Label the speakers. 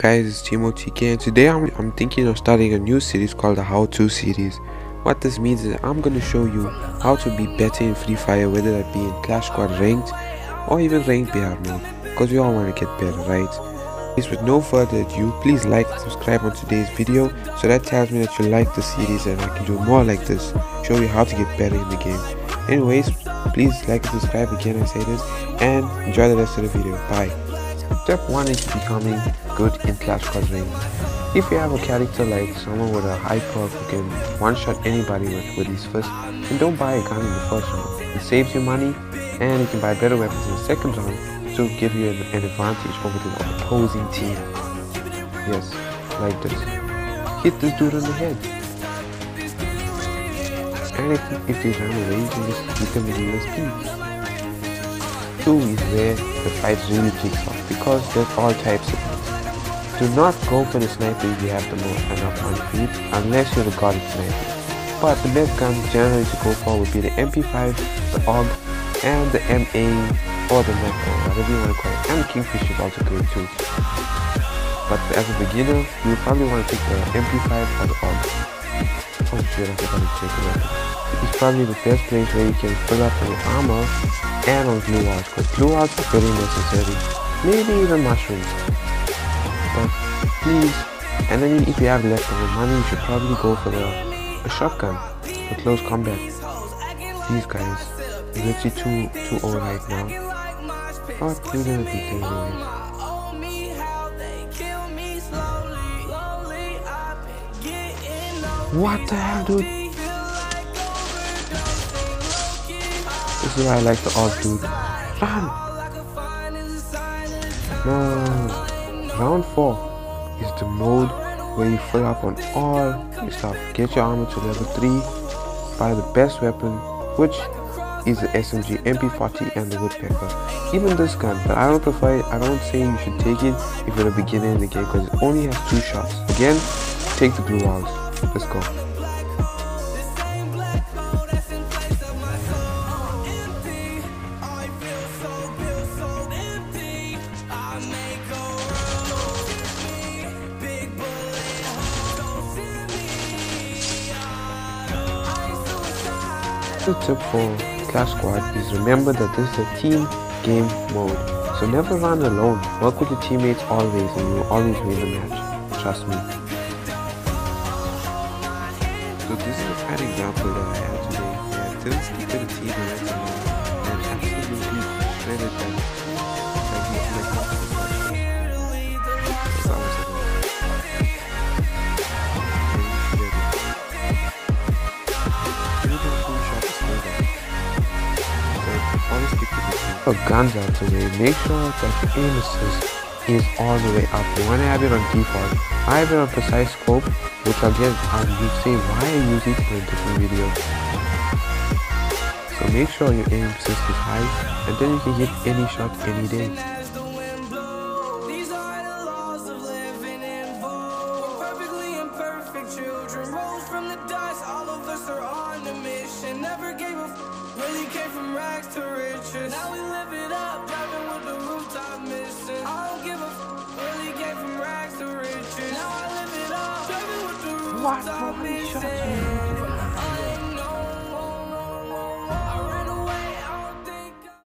Speaker 1: Guys, it's Temo TK and today I'm, I'm thinking of starting a new series called the How To series. What this means is I'm going to show you how to be better in Free Fire whether that be in Clash Squad Ranked or even Ranked BR mode because we all want to get better, right? Please, with no further ado, please like and subscribe on today's video so that tells me that you like the series and I can do more like this, show you how to get better in the game. Anyways, please like and subscribe again I say this and enjoy the rest of the video. Bye. Step 1 is becoming good in Clash Ranked. If you have a character like someone with a high perk who can one-shot anybody with, with his fist, then don't buy a gun in the first round. It saves you money and you can buy better weapons in the second round to give you an, an advantage over the opposing team. Yes, like this. Hit this dude on the head. And if, if they run away, you can just hit them with USP. 2 is where the fight really kicks off because there's all types of guns. Do not go for the sniper if you have the most enough on feet unless you're the god sniper. But the best guns generally to go for would be the MP5, the AUG, and the MA or the Macro, whatever you want to call it. And the Kingfish is also good too. But as a beginner, you probably want to take the MP5 or the AUG. Oh shit, I forgot to check it out. It's probably the best place where you can fill up your armor and on gloo walls because gloo walls are very necessary. Maybe even mushrooms. But please, and then if you have leftover money, you should probably go for the a shotgun for close combat. These guys, are literally too too old right now. But you're gonna them anyways. What the hell, dude? This is why I like the AUG dude. Run! No. Round 4 is the mode where you fill up on all your stuff. Get your armor to level 3, buy the best weapon, which is the SMG, MP40 and the Woodpecker. Even this gun, but I don't prefer it. I don't say you should take it if you're a beginner in the game because it only has two shots. Again, take the gloo walls. Let's go. The tip for Clash Squad is remember that this is a team game mode. So never run alone. Work with your teammates always and you will always win the match. Trust me. So this is a fine example that I had today. To the team and that's and absolutely shredded them. For guns out today, make sure that the aim assist is all the way up. Want to have it on default. I have it on precise scope, which again, I'll say why I use it in a different video. So make sure your aim assist is high, and then you can hit any shot any day. Rose from the dust all of us are on a mission. Never gave a really came from rags to riches. Now we live it up driving with the rooftop missing i don't give a really came from rags to riches. Now i live it up driving with the rooftop missing